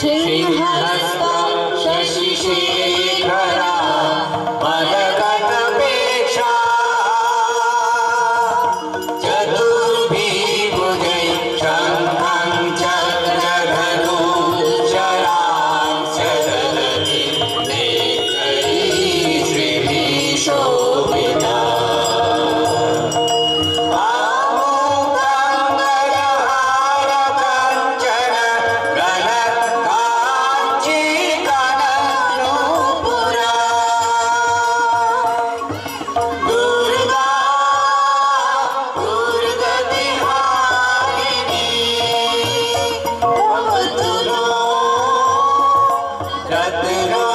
सिंहस्ता शशिशे Jati